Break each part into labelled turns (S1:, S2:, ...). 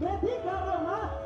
S1: bebi, caramba,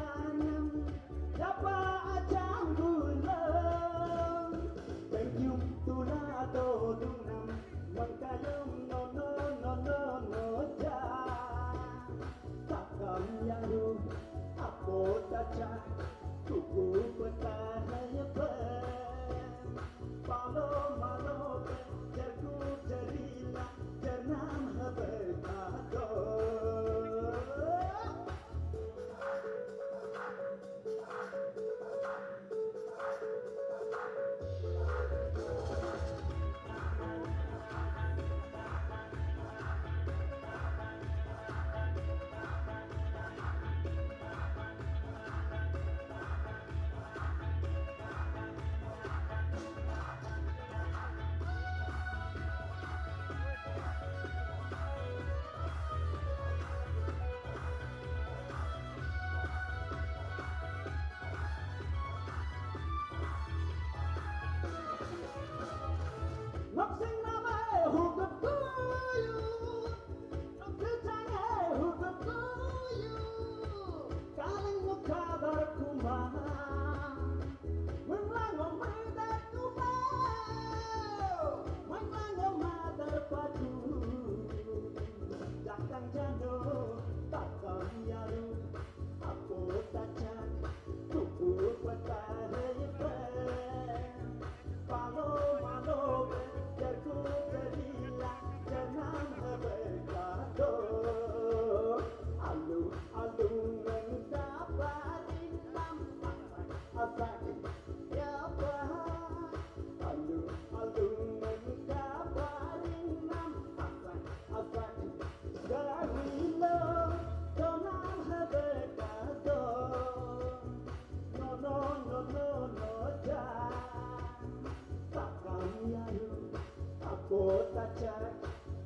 S1: Oh, Tacha,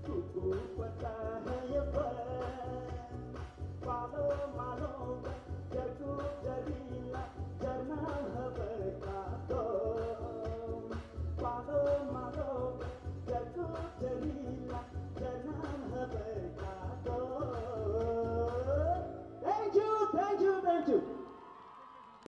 S1: Kuku, Pata, Ha.